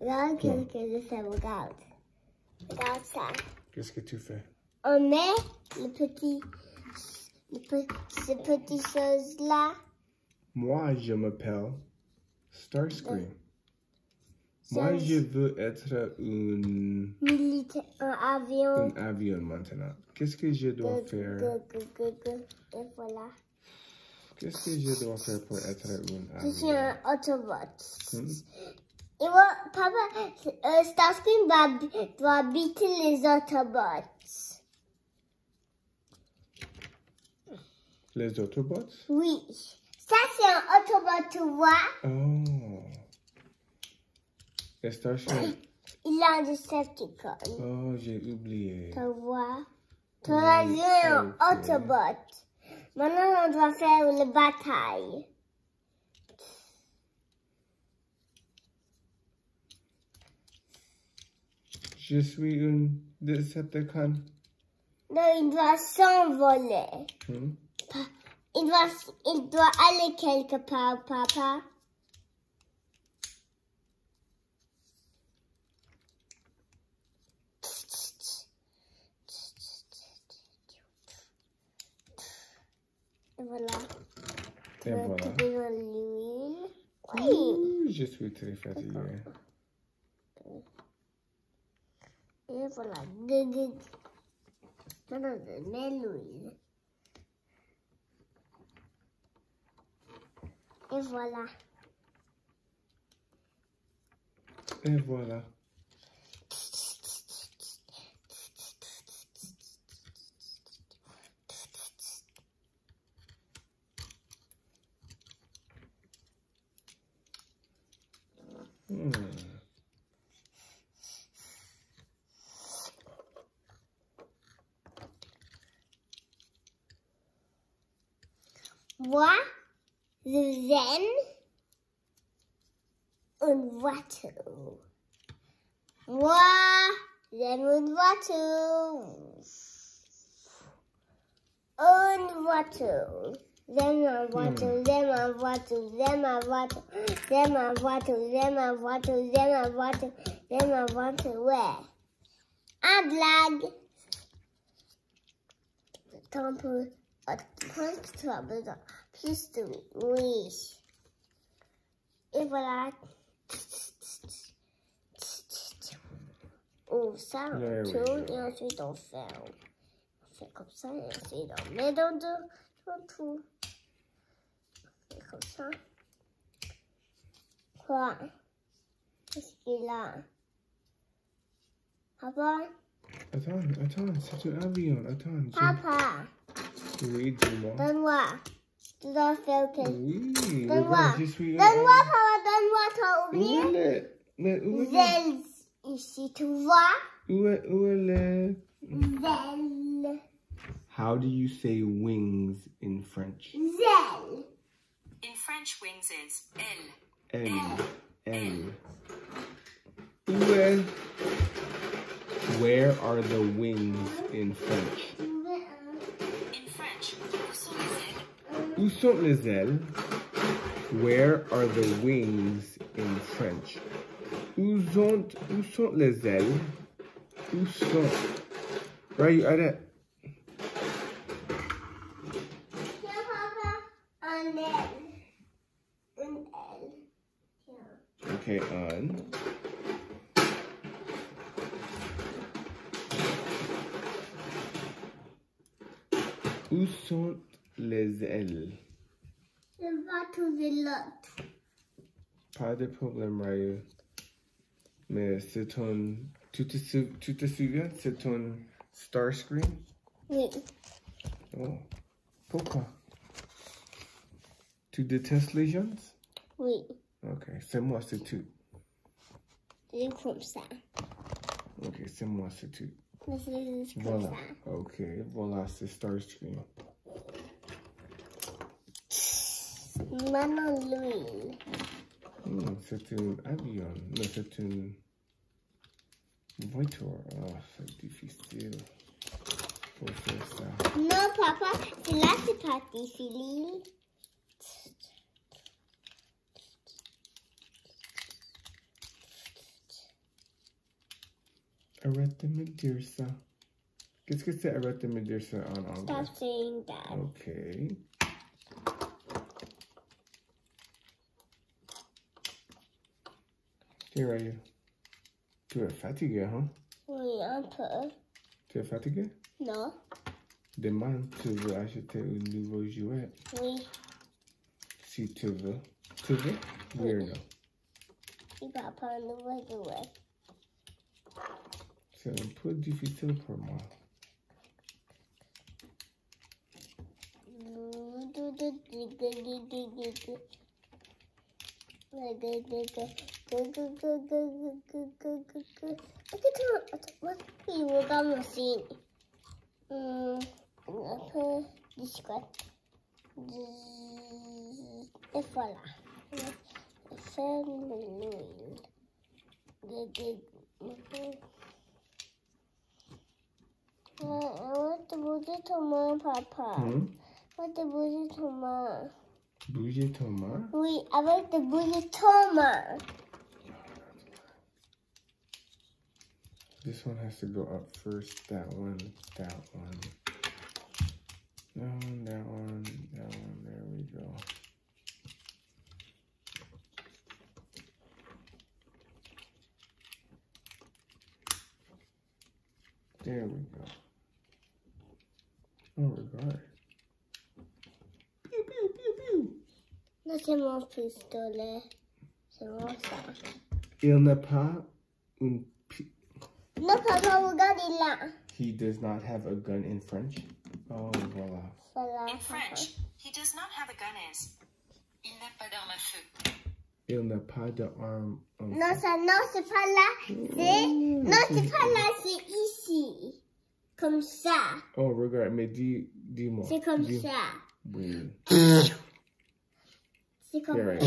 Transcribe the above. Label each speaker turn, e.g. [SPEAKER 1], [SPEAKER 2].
[SPEAKER 1] Regarde qu'est-ce que je fais, regarde. Regarde ça.
[SPEAKER 2] Qu'est-ce que tu fais?
[SPEAKER 1] On met le petit, le pe- ces petites choses-là.
[SPEAKER 2] Moi, je m'appelle Starscream. Moi, je veux être un,
[SPEAKER 1] Militaire, un avion.
[SPEAKER 2] un avion maintenant. Qu'est-ce que je dois faire?
[SPEAKER 1] Et voilà.
[SPEAKER 2] Qu'est-ce que je dois faire pour être un
[SPEAKER 1] Je suis
[SPEAKER 2] avion?
[SPEAKER 1] un Autobot.
[SPEAKER 2] Hmm?
[SPEAKER 1] Et moi, papa, euh, Starscream va, doit habiter les Autobots.
[SPEAKER 2] Les Autobots?
[SPEAKER 1] Oui. Ça, c'est un Autobot, tu vois.
[SPEAKER 2] Oh. Et Starscream?
[SPEAKER 1] Il a un Decepticon.
[SPEAKER 2] Oh, j'ai oublié.
[SPEAKER 1] Tu vois. Tu as vu un. Autobot. Maintenant, on doit faire une bataille.
[SPEAKER 2] Je suis un Decepticon.
[SPEAKER 1] Non, il doit s'envoler.
[SPEAKER 2] Hmm?
[SPEAKER 1] Il doit, il doit aller quelque part, papa. Et voilà.
[SPEAKER 2] Et voilà.
[SPEAKER 1] couper dans l'huile. Oui.
[SPEAKER 2] Je suis très fatigué.
[SPEAKER 1] Et voilà. Gu- gu- Maintenant, je mets l'huile. Et voilà.
[SPEAKER 2] Et voilà. Hmm.
[SPEAKER 1] Moi, j'aime une voiture. Moi, j'aime une voiture. Une voiture. J'aime une voiture, j'aime une voiture, j'aime une voiture, j'aime une voiture, j'aime une voiture, j'aime une voiture, j'aime une voiture, ouais. Un blague. Attends un peu. Attends que tu as besoin. Plus de oui. Et voilà. Oh, ça, on
[SPEAKER 2] There we
[SPEAKER 1] tourne
[SPEAKER 2] go.
[SPEAKER 1] et ensuite on ferme. On fait comme ça et ensuite on met dans deux, dans tout. On fait comme ça. Quoi? Qu'est-ce a? Papa?
[SPEAKER 2] Attends, attends, c'est un avion. Je-
[SPEAKER 1] Papa,
[SPEAKER 2] Oui, dis-moi.
[SPEAKER 1] donne-moi. Tu dois faire quelque
[SPEAKER 2] Oui,
[SPEAKER 1] Donne-moi.
[SPEAKER 2] regarde, je suis un
[SPEAKER 1] Donne-moi, papa, donne-moi, t'as
[SPEAKER 2] Où
[SPEAKER 1] oublié?
[SPEAKER 2] elle est? Mais où elle est?
[SPEAKER 1] Zèle ici, tu vois?
[SPEAKER 2] Où est- où elle est?
[SPEAKER 1] Zèle.
[SPEAKER 2] How do you say wings in French?
[SPEAKER 1] Zèle.
[SPEAKER 3] In French, wings is L.
[SPEAKER 2] L. L. Où est? Where are the wings in French?
[SPEAKER 3] Où sont les ailes?
[SPEAKER 2] Où sont les ailes? Where are the wings in French? Où sont, où sont les ailes? Où sont? Right, you at it.
[SPEAKER 1] Tiens, papa, un L. Un L. Tiens.
[SPEAKER 2] Okay, on. Où sont les ailes?
[SPEAKER 1] Vais trouver l'autre.
[SPEAKER 2] Pas de problème, Ryu. Mais c'est ton... Tu te, sou- tu te souviens? C'est ton Starscream?
[SPEAKER 1] Oui.
[SPEAKER 2] Oh. Pourquoi? Tu détestes les jeunes?
[SPEAKER 1] Oui.
[SPEAKER 2] Ok, c'est moi, c'est tout.
[SPEAKER 1] C'est comme ça.
[SPEAKER 2] Ok, c'est moi, c'est tout.
[SPEAKER 1] Mais c'est comme
[SPEAKER 2] Voilà.
[SPEAKER 1] ça.
[SPEAKER 2] Ok, voilà, c'est Starscream.
[SPEAKER 1] Maintenant, l'huile.
[SPEAKER 2] Hmm, c'est avion. Non, c'est une voiture. Ah, c'est difficile. Faut faire ça.
[SPEAKER 1] Non, papa, c'est là, c'est pas difficile.
[SPEAKER 2] Arrête de me dire ça on anglais?
[SPEAKER 1] Stop saying that.
[SPEAKER 2] Ok. Ok, Raya. Tu es fatigué, hein?
[SPEAKER 1] Oui, un peu.
[SPEAKER 2] Tu es fatigué?
[SPEAKER 1] Non.
[SPEAKER 2] Demain, tu veux acheter un nouveau jouet.
[SPEAKER 1] Oui.
[SPEAKER 2] Si tu veux. Tu veux? Oui ou non?
[SPEAKER 1] Il va prendre le jouet.
[SPEAKER 2] C'est un peu difficile pour moi.
[SPEAKER 1] Signe. Hum, un peu discret. Et voilà. Féminin. I want to bouger ton papa.
[SPEAKER 2] Hmm?
[SPEAKER 1] I want to bouger ton main.
[SPEAKER 2] Bouger ton main?
[SPEAKER 1] Oui, avec de bouger ton.
[SPEAKER 2] This one has to go up first. That one, that one. That one, that one, that one. There we go. There we go. Oh, regard. Pew, pew, pew, pew.
[SPEAKER 1] Là, c'est mon pistolet. C'est mon ça.
[SPEAKER 2] Il n'a pas un pi-
[SPEAKER 1] Non, papa, regarde, il là.
[SPEAKER 2] He does not have a gun in French. Oh, voilà.
[SPEAKER 1] Voilà,
[SPEAKER 3] In
[SPEAKER 1] papa.
[SPEAKER 3] French, he does not have a gun is. Il n'a pas d'arme à feu.
[SPEAKER 2] Il n'a pas d'arme. en
[SPEAKER 1] Non, ça, non, c'est pas mm. là. C'est, non, c'est pas là, c'est ici. Comme ça.
[SPEAKER 2] Oh, regarde, mais dis-moi.
[SPEAKER 1] C'est comme ça. C'est comme
[SPEAKER 2] ça.